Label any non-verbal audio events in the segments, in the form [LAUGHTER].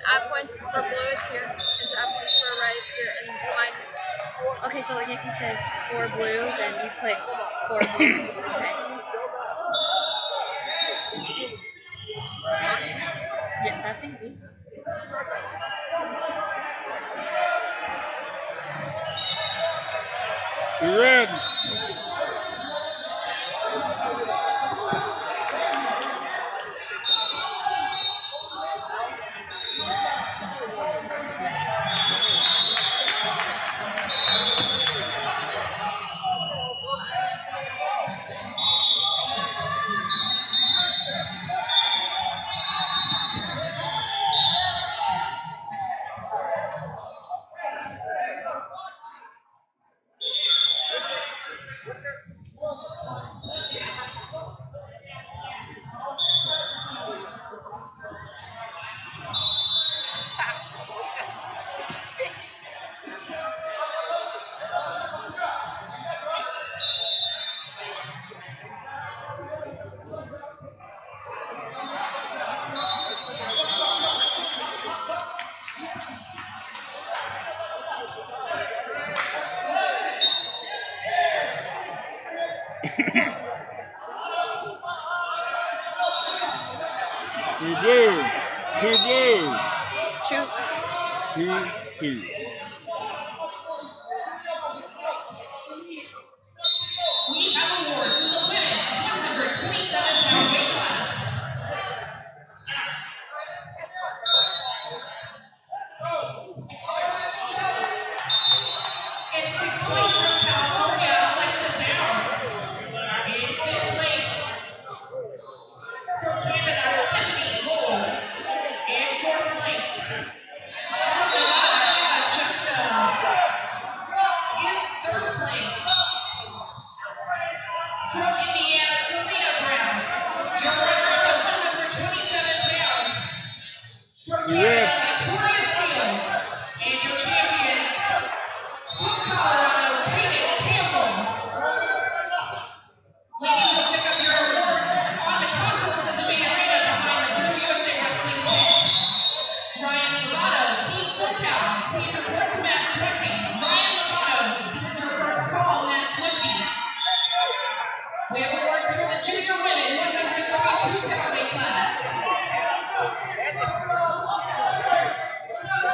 To add points for blue, it's here, and to add points for red, it's here, and to minus. Okay, so like if he says for blue, then you put for blue. [LAUGHS] Okay. Yeah, that's easy. Red. To blue. Two. Two, two. From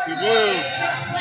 To blue.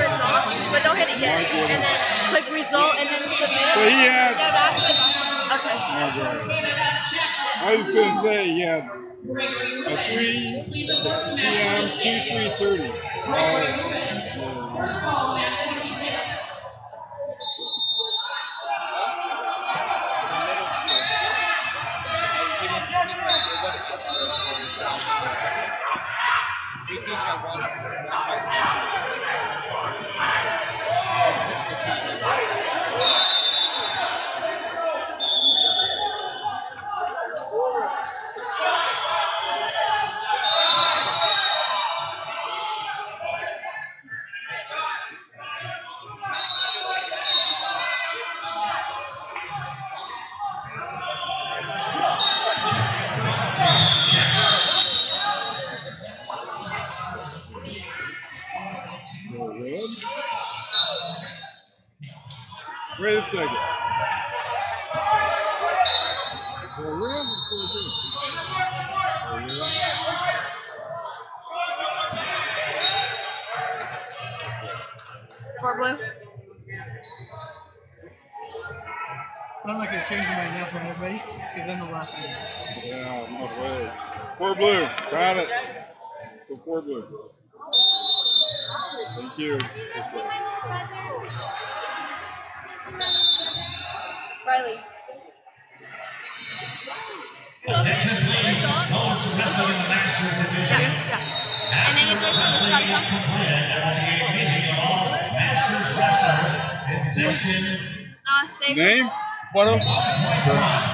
Result, but don't hit it yet. And then click result and then submit. So he has- Yeah, that's it. Okay. I was going to say, yeah, at 3 p.m. two 3.30. red. Wait a second. Go red or go blue? Go blue. I'm not gonna change mine now for everybody because I'm the last one. Yeah, I'm way. Four blue. Got it. So four blue. Thank you. Did you see my little brother? Riley. Attention please, those wrestling in the Masters division. Yeah, yeah. And then you do the Wrestling start. is completed. There will be a meeting of all Masters wrestlers in section Uh, save Name? What? one.